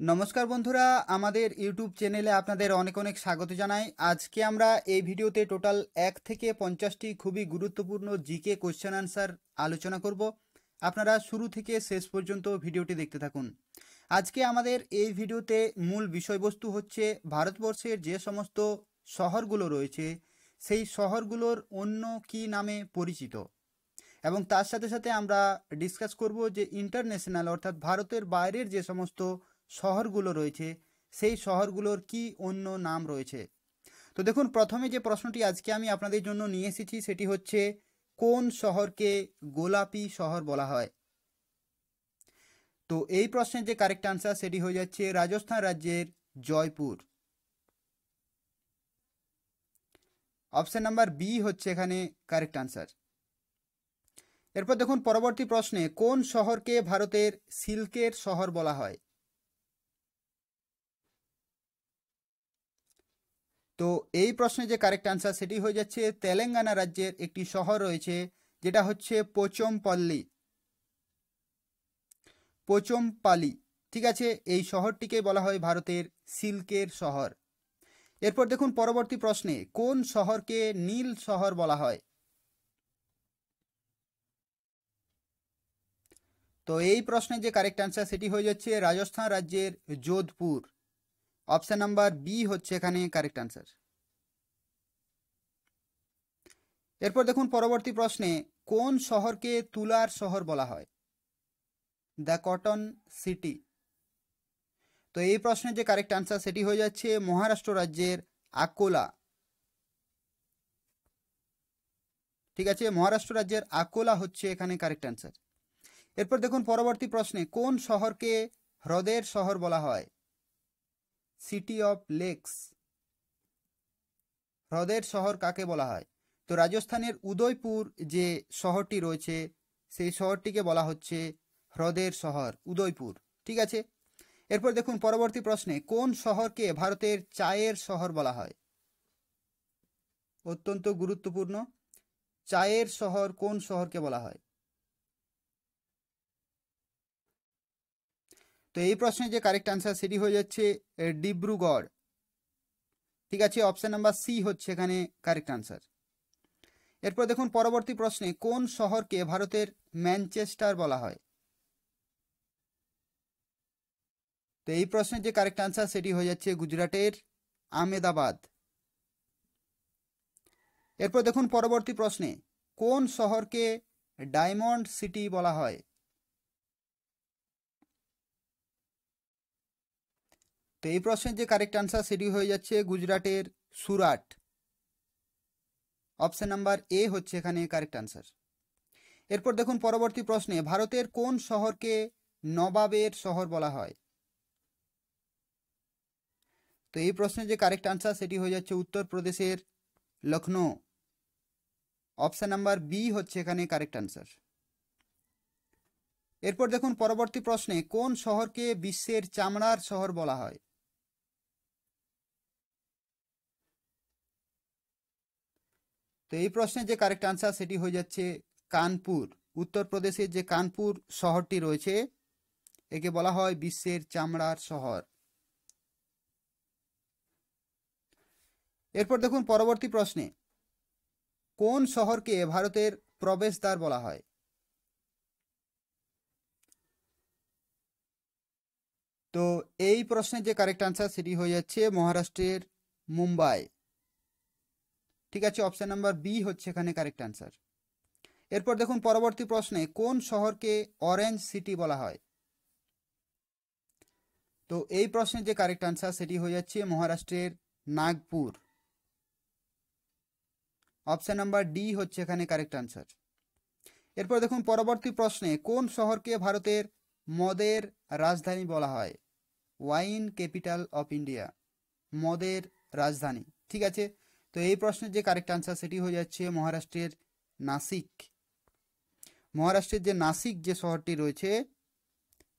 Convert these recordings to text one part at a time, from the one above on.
নমস্কার বন্ধুরা, আমাদের ইউটিউব চ্যানেলে আপনাদের অনেক অনেক স্বাগত জানাই। আজকে আমরা এই ভিডিওতে টোটাল এক থেকে পঞ্চাশটি খুবই গুরুত্বপূর্ণ জিকে কোশ্চেন আনসার আলোচনা করব। আপনারা শুরু থেকে শেষ পর্যন্ত ভিডিওটি দেখতে থাকুন। আজকে আমাদের এই ভিডিওতে মূল বিষয়বস্তু হচ্ছে, ভারতবর্ষের যে সমস্ত শহরগুলো রয়েছে, সেই শহরগুলোর অন্য কি নামে পরিচিত? এবং তার সাথে সাথে আমরা ডিসকাস করব যে ইন্টারন্যাশনাল অর্থাৎ ভারতের বাইরের যে সমস্ত শহরগুলো রয়েছে, সেই শহরগুলোর কি অন্য নাম রয়েছে? তো দেখুন, প্রথমে যে প্রশ্নটি আজকে আমি আপনাদের জন্য নিয়ে এসেছি, সেটি হচ্ছে, কোন শহরকে গোলাপি শহর বলা হয়? তো এই প্রশ্নের যে কারেক্ট আনসার সেটি হয়ে যাচ্ছে রাজস্থান রাজ্যের জয়পুর। অপশন নাম্বার বি হচ্ছে এখানে কারেক্ট আনসার এরপর দেখুন, পরবর্তী প্রশ্নে, কোন শহরকে ভারতের সিল্কের শহর বলা হয়? তো এই প্রশ্নে যে কারেক্ট আনসার সেটি হয়ে যাচ্ছে, তেলেঙ্গানা রাজ্যের একটি শহর রয়েছে, যেটা হচ্ছে পোচমপল্লী। পোচমপালি ঠিক আছে? এই শহরটিকে বলা হয় ভারতের সিল্কের শহর। এরপর দেখুন পরবর্তী প্রশ্নে, কোন শহরকে নীল শহর বলা হয়? তো এই প্রশ্নের যে কারেক্ট আনসার সেটি হয়ে যাচ্ছে রাজস্থান রাজ্যের যোধপুর। অপশন নাম্বার বি হচ্ছে এখানে কারেক্ট আনসার এরপর দেখুন পরবর্তী প্রশ্নে, কোন শহরকে তুলার শহর বলা হয়? দ্য কটন সিটি তো এই প্রশ্নের যে কারেক্ট আনসার সেটি হয়ে যাচ্ছে মহারাষ্ট্র রাজ্যের আকোলা ঠিক আছে, মহারাষ্ট্র রাজ্যের আকোলা হচ্ছে এখানে কারেক্ট আনসার এরপর দেখুন পরবর্তী প্রশ্নে, কোন শহরকে হ্রদের শহর বলা হয়? City of lakes. হ্রদের শহর কাকে বলা হয়? তো রাজস্থানের উদয়পুর যে শহরটি রয়েছে, সেই শহরটিকে বলা হচ্ছে হ্রদের শহর, উদয়পুর। ঠিক আছে? এরপর দেখুন পরবর্তী প্রশ্নে, কোন শহরকে ভারতের চায়ের শহর বলা হয়? অত্যন্ত গুরুত্বপূর্ণ। চায়ের শহর কোন শহরকে বলা হয়? তো এই প্রশ্নের যে কারেক্ট আনসার সেটি হয়ে যাচ্ছে ডিব্রুগড়। ঠিক আছে অপশন নাম্বার সি হচ্ছে এখানে কারেক্ট আনসার এরপর দেখুন পরবর্তী প্রশ্নে, কোন শহরকে ভারতের ম্যানচেস্টার বলা হয়? তো এই প্রশ্নের যে কারেক্ট আনসার সেটি হয়ে যাচ্ছে গুজরাটের আমেদাবাদ এরপর দেখুন পরবর্তী প্রশ্নে, কোন শহরকে ডায়মন্ড সিটি বলা হয়? তো এই প্রশ্নের যে কারেক্ট আনসার সেটি হয়ে যাচ্ছে গুজরাটের সুরাট। অপশন নাম্বার এ হচ্ছে এখানে কারেক্ট আনসার এরপর দেখুন পরবর্তী প্রশ্নে, ভারতের কোন শহরকে নবাবের শহর বলা হয়? তো এই প্রশ্নের যে কারেক্ট আনসার সেটি হয়ে যাচ্ছে উত্তরপ্রদেশের লখনৌ অপশন নাম্বার বি হচ্ছে এখানে কারেক্ট আনসার এরপর দেখুন পরবর্তী প্রশ্নে, কোন শহরকে বিশ্বের চামড়ার শহর বলা হয়? তো এই প্রশ্নের যে কারেক্ট আনসার সেটি হয়ে যাচ্ছে কানপুর। উত্তরপ্রদেশের যে কানপুর শহরটি রয়েছে, একে বলা হয় বিশ্বের চামড়ার শহর। এরপর দেখুন পরবর্তী প্রশ্নে, কোন শহরকে ভারতের প্রবেশদ্বার বলা হয়? তো এই প্রশ্নের যে কারেক্ট আনসার সেটি হয়ে যাচ্ছে মহারাষ্ট্রের মুম্বাই। ঠিক আছে অপশান নাম্বার বি হচ্ছে এখানে কারেক্ট অ্যান্সার এরপর দেখুন পরবর্তী প্রশ্নে কোন শহরকে অরেঞ্জ সিটি বলা হয়? তো এই প্রশ্নের যে কারেক্ট অ্যান্সার সেটি হয়ে যাচ্ছে মহারাষ্ট্রের নাগপুর। অপশান নাম্বার ডি হচ্ছে এখানে কারেক্ট অ্যান্সার এরপর দেখুন পরবর্তী প্রশ্নে কোন শহরকে ভারতের মদের রাজধানী বলা হয়? ওয়াইন ক্যাপিটাল অফ ইন্ডিয়া মদের রাজধানী। ঠিক আছে তো এই প্রশ্নের যে কারেক্ট আনসার সেটি হয়ে যাচ্ছে মহারাষ্ট্রের নাসিক। মহারাষ্ট্রের যে নাসিক যে শহরটি রয়েছে,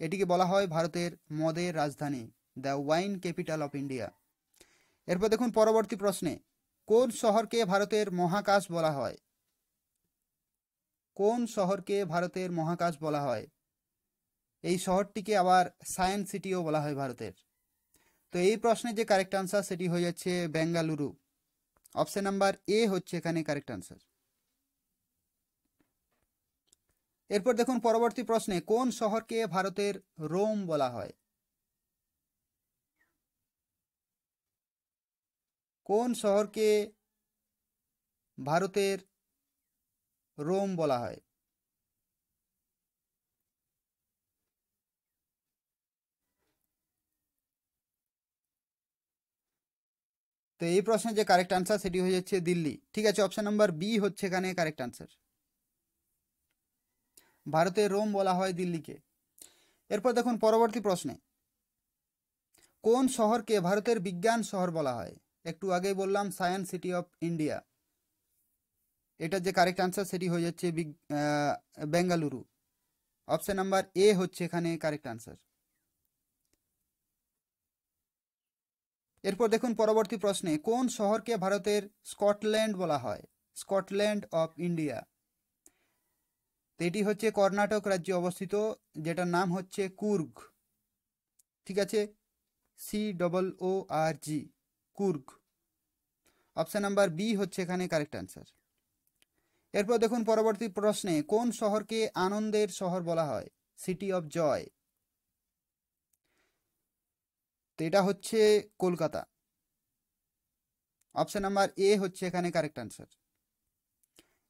এটিকে বলা হয় ভারতের মদের রাজধানী the wine capital of India এরপর দেখুন পরবর্তী প্রশ্নে, কোন শহরকে ভারতের মহাকাশ বলা হয়? কোন শহরকে ভারতের মহাকাশ বলা হয়? এই শহরটিকে আবার সায়েন্স সিটিও বলা হয় ভারতের। তো এই প্রশ্নের যে কারেক্ট আনসার সেটি হয়ে যাচ্ছে বেঙ্গালুরু। অপশন নাম্বার এ হচ্ছে এখানে কারেক্ট আনসার এরপর দেখুন পরবর্তী প্রশ্নে, কোন শহরকে ভারতের রোম বলা হয়? কোন শহরকে ভারতের রোম বলা হয়? তো এই প্রশ্নের যে কারেক্ট আনসার সেটি হয়ে যাচ্ছে দিল্লি। ঠিক আছে অপশন নাম্বার বি হচ্ছে এখানে কারেক্ট আনসার ভারতের রোম বলা হয় দিল্লিকে। এরপর দেখুন পরবর্তী প্রশ্নে। কোন শহরকে ভারতের বিজ্ঞান শহর বলা হয়? একটু আগেই বললাম সায়েন্স সিটি অফ ইন্ডিয়া এটার যে কারেক্ট আনসার সেটি হয়ে যাচ্ছে বেঙ্গালুরু। অপশন নাম্বার এ হচ্ছে এখানে কারেক্ট আনসার এরপর দেখুন পরবর্তী প্রশ্নে, কোন শহরকে ভারতের স্কটল্যান্ড বলা হয়? Scotland of India. এটি হচ্ছে কর্ণাটক রাজ্যে অবস্থিত, যেটার নাম হচ্ছে কুর্গ। ঠিক আছে? C double O R G Coorg. Option number B হচ্ছে এখানে কারেক্ট অ্যান্সার। এরপর দেখুন পরবর্তী প্রশ্নে, কোন শহরকে আনন্দের শহর বলা হয়? City of joy. তো এটা হচ্ছে কলকাতা। অপশন নাম্বার এ হচ্ছে এখানে কারেক্ট অ্যান্সার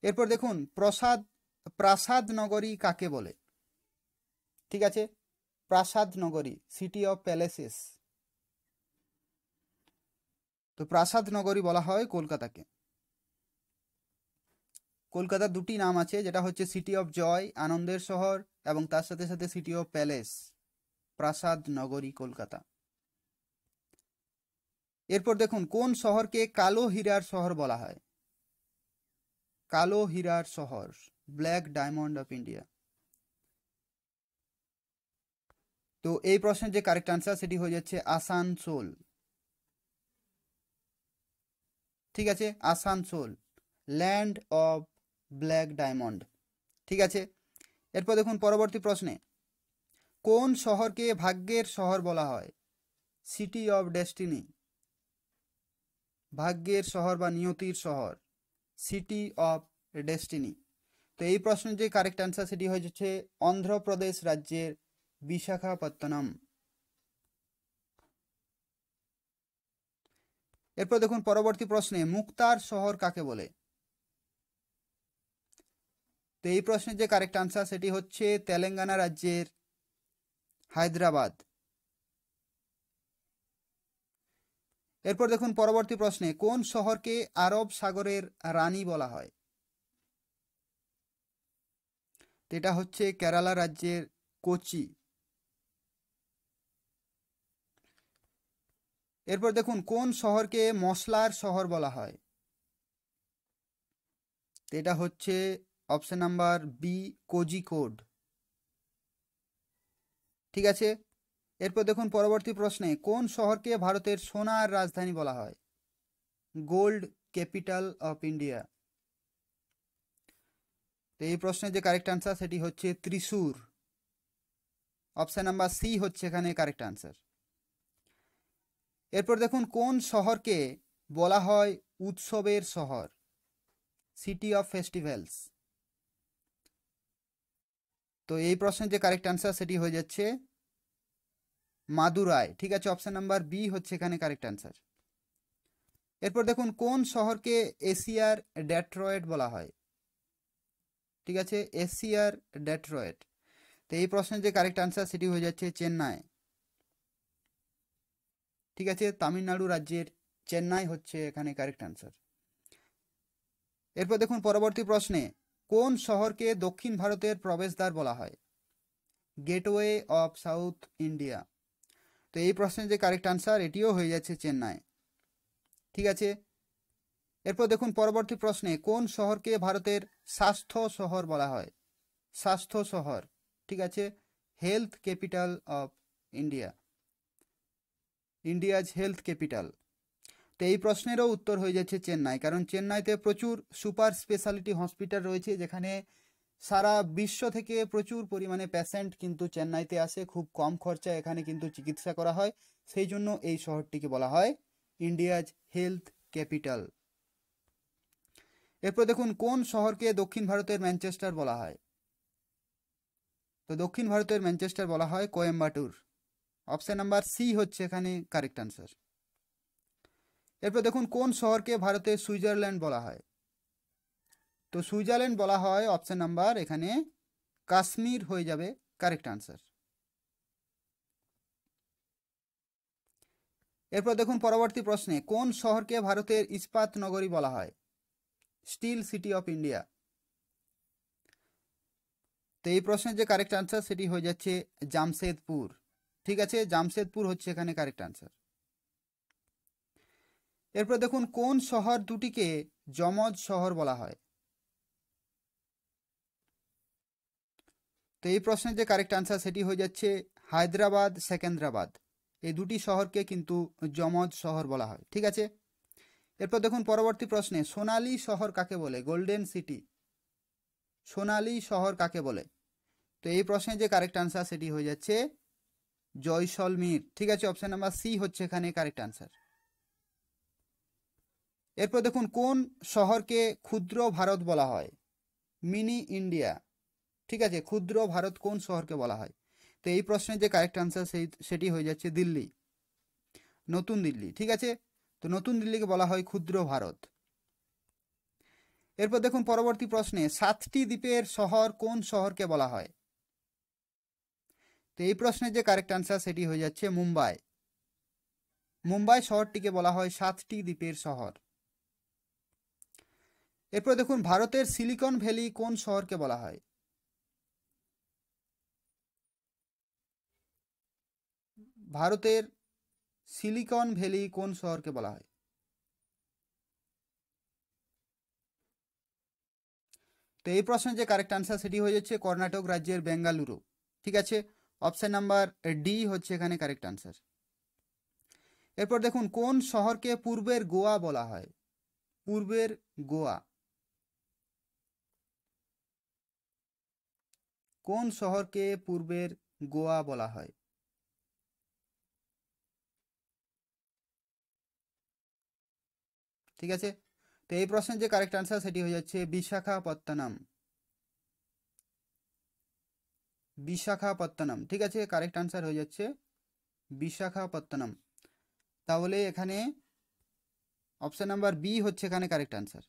এরপর দেখুন, প্রসাদ, প্রাসাদ নগরী কাকে বলে? ঠিক আছে? প্রাসাদ নগরী সিটি অফ প্যালেসেস তো প্রাসাদ নগরী বলা হয় কলকাতাকে। কলকাতার দুটি নাম আছে, যেটা হচ্ছে সিটি অফ জয় আনন্দের শহর, এবং তার সাথে সাথে সিটি অফ প্যালেস প্রাসাদ নগরী কলকাতা। এরপর দেখুন, কোন শহরকে কালো হীরার শহর বলা হয়? কালো হীরার শহর ব্ল্যাক ডায়মন্ড অফ ইন্ডিয়া তো এই প্রশ্নের যে কারেক্ট আনসার সেটি হয়ে যাচ্ছে আসানসোল। ঠিক আছে? Asansol land of black diamond ঠিক আছে? এরপর দেখুন পরবর্তী প্রশ্নে, কোন শহরকে ভাগ্যের শহর বলা হয়? সিটি অফ ডেস্টিনি ভাগ্যের শহর বা নিয়তির শহর সিটি অফ ডেস্টিনি তো এই প্রশ্নের যে কারেক্ট অ্যান্সার সেটি হয়ে যাচ্ছে অন্ধ্রপ্রদেশ রাজ্যের বিশাখাপত্তনম। এরপর দেখুন পরবর্তী প্রশ্নে, মুক্তার শহর কাকে বলে? তো এই প্রশ্নের যে কারেক্ট আনসার সেটি হচ্ছে তেলেঙ্গানা রাজ্যের হায়দ্রাবাদ। এরপর দেখুন পরবর্তী প্রশ্নে, কোন শহরকে আরব সাগরের রানী বলা হয়? এটা হচ্ছে কেরালা রাজ্যের কোচি। এরপর দেখুন, কোন শহরকে মশলার শহর বলা হয়? এটা হচ্ছে অপশন নাম্বার বি কোজিকোড ঠিক আছে? এরপর দেখুন পরবর্তী প্রশ্নে, কোন শহরকে ভারতের সোনার রাজধানী বলা হয়? Gold capital of India. তো এই প্রশ্নের যে কারেক্ট আনসার সেটি হচ্ছে ত্রিশূর। অপশান নাম্বার সি হচ্ছে এখানে কারেক্ট আনসার এরপর দেখুন, কোন শহরকে বলা হয় উৎসবের শহর? সিটি অফ ফেস্টিভ্যালস তো এই প্রশ্নের যে কারেক্ট আনসার সেটি হয়ে যাচ্ছে মাদুরাই, ঠিক আছে? অপশন নাম্বার বি হচ্ছে এখানে কারেক্ট অ্যান্সার এরপর দেখুন, কোন শহরকে এশিয়ার ডেট্রয়েড বলা হয়? ঠিক আছে? এশিয়ার ডেট্রয়েড। তো এই প্রশ্নের যে কারেক্ট আনসার সেটি হয়ে যাচ্ছে চেন্নাই। ঠিক আছে? তামিলনাড়ু রাজ্যের চেন্নাই হচ্ছে এখানে কারেক্ট আনসার এরপর দেখুন, পরবর্তী প্রশ্নে, কোন শহরকে দক্ষিণ ভারতের প্রবেশদ্বার বলা হয়? গেটওয়ে অফ সাউথ ইন্ডিয়া তো এই প্রশ্নের যে কারেক্ট আনসার এটিও হয়ে যাচ্ছে চেন্নাই। ঠিক আছে? এরপর দেখুন পরবর্তী প্রশ্নে, কোন শহরকে ভারতের স্বাস্থ্য শহর বলা হয়? স্বাস্থ্য শহর, ঠিক আছে? Health capital of India India's health capital তো এই প্রশ্নেরও উত্তর হয়ে যাচ্ছে চেন্নাই, কারণ চেন্নাইতে প্রচুর সুপার স্পেশালিটি হসপিটাল রয়েছে, যেখানে সারা বিশ্ব থেকে প্রচুর পরিমাণে পেশেন্ট কিন্তু চেন্নাইতে আসে, খুব কম খরচায় এখানে কিন্তু চিকিৎসা করা হয়। সেই জন্য এই শহরটিকে বলা হয় ইন্ডিয়াজ হেলথ ক্যাপিটাল। এরপর দেখুন, কোন শহরকে দক্ষিণ ভারতের ম্যানচেস্টার বলা হয়? তো দক্ষিণ ভারতের ম্যানচেস্টার বলা হয় কোয়েম্বাটুর। অপশন নাম্বার সি হচ্ছে এখানে কারেক্ট আনসার এরপর দেখুন, কোন শহরকে ভারতের সুইজারল্যান্ড বলা হয়? তো সুইজারল্যান্ড বলা হয় অপশন নাম্বার এখানে কাশ্মীর হয়ে যাবে কারেক্ট আনসার এরপর দেখুন পরবর্তী প্রশ্নে, কোন শহরকে ভারতের ইস্পাত নগরী বলা হয়? Steel city of India. তো এই প্রশ্নের যে কারেক্ট আনসার সেটি হয়ে যাচ্ছে জামশেদপুর। ঠিক আছে, জামশেদপুর হচ্ছে এখানে কারেক্ট আনসার এরপর দেখুন কোন শহর দুটিকে যমজ শহর বলা হয়? তো এই প্রশ্নের যে কারেক্ট আনসার সেটি হয়ে যাচ্ছে হায়দ্রাবাদ, সেকেন্দ্রাবাদ। এই দুটি শহরকে কিন্তু যমজ শহর বলা হয়, ঠিক আছে? এরপর দেখুন পরবর্তী প্রশ্নে, সোনালি শহর কাকে বলে? গোল্ডেন সিটি সোনালি শহর কাকে বলে? তো এই প্রশ্নের যে কারেক্ট আনসার সেটি হয়ে যাচ্ছে জয়সলমীর, ঠিক আছে? অপশন নাম্বার সি হচ্ছে এখানে কারেক্ট আনসার এরপর দেখুন কোন শহরকে ক্ষুদ্র ভারত বলা হয়? মিনি ইন্ডিয়া ঠিক আছে, ক্ষুদ্র ভারত কোন শহরকে বলা হয়? তো এই প্রশ্নের যে কারেক্ট আনসার সেই, সেটি হয়ে যাচ্ছে দিল্লি। নতুন দিল্লি, ঠিক আছে? তো নতুন দিল্লিকে বলা হয় ক্ষুদ্র ভারত। এরপর দেখুন পরবর্তী প্রশ্নে, সাতটি দ্বীপের শহর কোন শহরকে বলা হয়? তো এই প্রশ্নের যে কারেক্ট আনসার সেটি হয়ে যাচ্ছে মুম্বাই। মুম্বাই শহরটিকে বলা হয় সাতটি দ্বীপের শহর। এরপর দেখুন ভারতের সিলিকন ভ্যালি কোন শহরকে বলা হয়? ভারতের সিলিকন ভ্যালি কোন শহরকে বলা হয়? তো এই প্রশ্নের যে কারেক্ট আনসার সেটি হয়ে যাচ্ছে কর্ণাটক রাজ্যের বেঙ্গালুরু। ঠিক আছে? অপশন নাম্বার ডি হচ্ছে এখানে কারেক্ট আনসার এরপর দেখুন, কোন শহরকে পূর্বের গোয়া বলা হয়? পূর্বের গোয়া। কোন শহরকে পূর্বের গোয়া বলা হয়? ঠিক আছে? তো এই প্রশ্নের যে কারেক্ট আনসার সেটি হয়ে যাচ্ছে বিশাখাপত্তনম। বিশাখাপত্তনম, ঠিক আছে? কারেক্ট আনসার হয়ে যাচ্ছে বিশাখাপত্তনম। তাহলে এখানে অপশন নাম্বার বি হচ্ছে এখানে কারেক্ট আনসার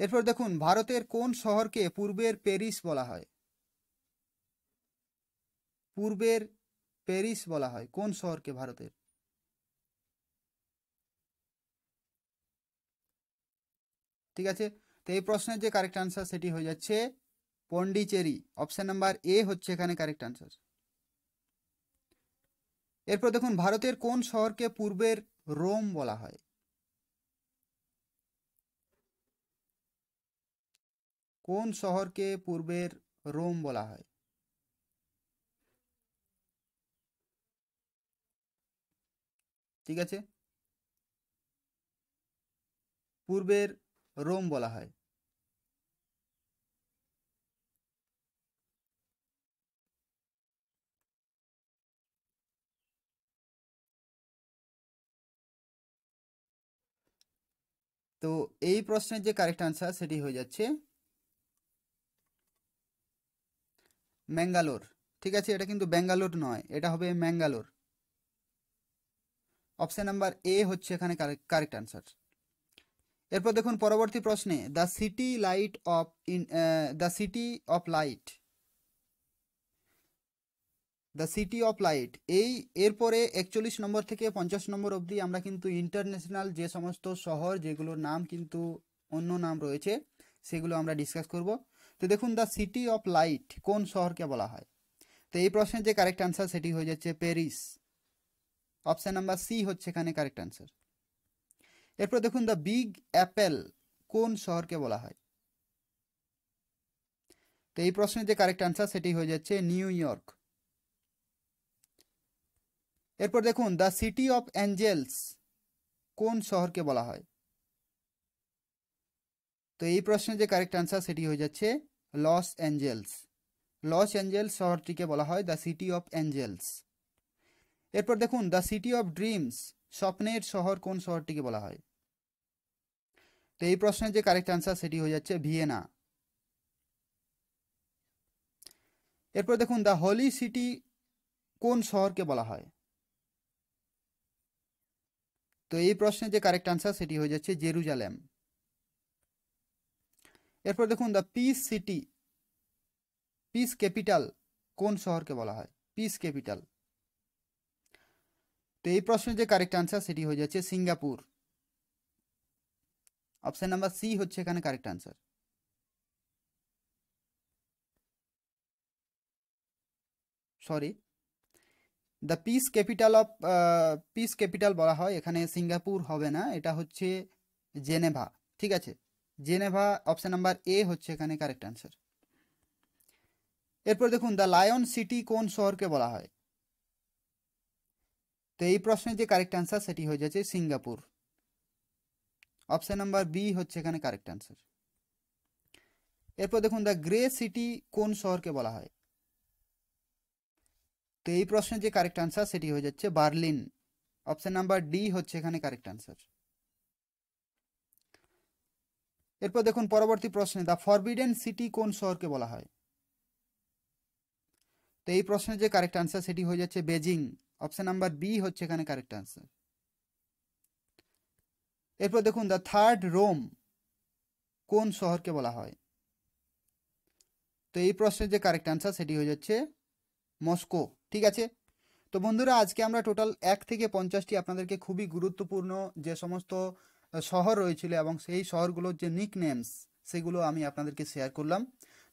এরপর দেখুন, ভারতের কোন শহরকে পূর্বের প্যারিস বলা হয়? পূর্বের প্যারিস বলা হয়। কোন শহরকে ভারতের? ঠিক আছে? তো এই প্রশ্নের যে কারেক্ট আনসার সেটি হয়ে যাচ্ছে পন্ডিচেরি অপশন নাম্বার এ হচ্ছে এখানে কারেক্ট আনসার এরপর দেখুন, ভারতের কোন শহরকে পূর্বের রোম বলা হয়? কোন শহরকে পূর্বের রোম বলা হয়? ঠিক আছে? পূর্বের রোম বলা হয়। তো এই প্রশ্নের যে কারেক্ট আনসার সেটি হয়ে যাচ্ছে ম্যাঙ্গালোর। ঠিক আছে, এটা কিন্তু ব্যাঙ্গালোর নয়, এটা হবে ম্যাঙ্গালোর। অপশন নাম্বার এ হচ্ছে এখানে কারেক্ট আনসার এরপর দেখুন পরবর্তী প্রশ্নে the city light of in the city of light the city of light এই এরপরে একচল্লিশ নম্বর থেকে পঞ্চাশ নম্বর অবধি আমরা কিন্তু ইন্টারন্যাশনাল যে সমস্ত শহর যেগুলোর নাম কিন্তু অন্য নাম রয়েছে, সেগুলো আমরা ডিসকাস করব। তো দেখুন দ্য সিটি অফ লাইট কোন শহরকে বলা হয়? তো এই প্রশ্নের যে কারেক্ট আনসার সেটি হয়ে যাচ্ছে প্যারিস অপশান নাম্বার সি হচ্ছে এখানে কারেক্ট আনসার এরপর দেখুন দ্য বিগ অ্যাপেল কোন শহরকে বলা হয়? তো এই প্রশ্নের যে কারেক্ট আনসার সেটি হয়ে যাচ্ছে নিউ ইয়র্ক। এরপর দেখুন দ্য সিটি অফ অ্যাঞ্জেলস কোন শহরকে বলা হয়? তো এই প্রশ্নের যে কারেক্ট আনসার সেটি হয়ে যাচ্ছে লস অ্যাঞ্জেলস। লস অ্যাঞ্জেলস শহরটিকে বলা হয় দ্য সিটি অফ অ্যাঞ্জেলস এরপর দেখুন দ্য সিটি অফ ড্রিমস স্বপ্নের শহর কোন শহরটিকে বলা হয়? তো এই প্রশ্নের যে কারেক্ট আনসার সেটি হয়ে যাচ্ছে ভিয়েনা। এরপর দেখুন দ্য হোলি সিটি কোন শহরকে বলা হয়? তো এই প্রশ্নের যে কারেক্ট আনসার সেটি হয়ে যাচ্ছে জেরুজালেম। এরপর দেখুন the peace city peace capital কোন শহরকে বলা হয়? পিস ক্যাপিটাল তো এই প্রশ্নের যে কারেক্ট আনসার সেটি হয়ে যাচ্ছে সিঙ্গাপুর। অপশন নাম্বার সি হচ্ছে এখানে correct answer sorry the peace capital of peace capital বলা হয়, এখানে সিঙ্গাপুর হবে না, এটা হচ্ছে জেনেভা, ঠিক আছে? জেনেভা অপশন নাম্বার এ হচ্ছে এখানে কারেক্ট আনসার এরপর দেখুন দ্য লায়ন সিটি কোন শহরকে বলা হয়? তো এই প্রশ্নের যে কারেক্ট আনসার সেটি হয়ে যাচ্ছে সিঙ্গাপুর। অপশন নাম্বার বি হচ্ছে এখানে কারেক্ট আনসার এরপর দেখুন দ্য গ্রে সিটি কোন শহরকে বলা হয়? তো এই প্রশ্নের যে কারেক্ট আনসার সেটি হয়ে যাচ্ছে বার্লিন। অপশন নাম্বার ডি হচ্ছে এখানে কারেক্ট আনসার এরপর দেখুন, পরবর্তী প্রশ্নে দ্য ফরবিডেন সিটি কোন শহরকে বলা হয়? তো এই প্রশ্নের যে কারেক্ট আনসার সেটি হয়ে যাচ্ছে বেজিং। অপশন নাম্বার বি হচ্ছে এখানে কারেক্ট আনসার এরপর দেখুন দ্য থার্ড রোম কোন শহরকে বলা হয়? তো এই প্রশ্নের যে কারেক্ট আনসার সেটি হয়ে যাচ্ছে মস্কো, ঠিক আছে? তো বন্ধুরা, আজকে আমরা টোটাল এক থেকে পঞ্চাশটি আপনাদেরকে খুবই গুরুত্বপূর্ণ যে সমস্ত শহর রয়েছিল এবং সেই শহরগুলোর যে নিক নেমস সেগুলো আমি আপনাদেরকে শেয়ার করলাম।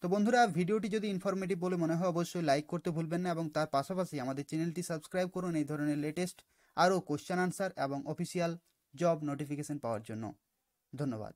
তো বন্ধুরা, ভিডিওটি যদি ইনফরমেটিভ বলে মনে হয়, অবশ্যই লাইক করতে ভুলবেন না এবং তার পাশাপাশি আমাদের চ্যানেলটি সাবস্ক্রাইব করুন এই ধরনের লেটেস্ট আরও কোশ্চেন আনসার এবং অফিসিয়াল জব নোটিফিকেশন পাওয়ার জন্য। ধন্যবাদ।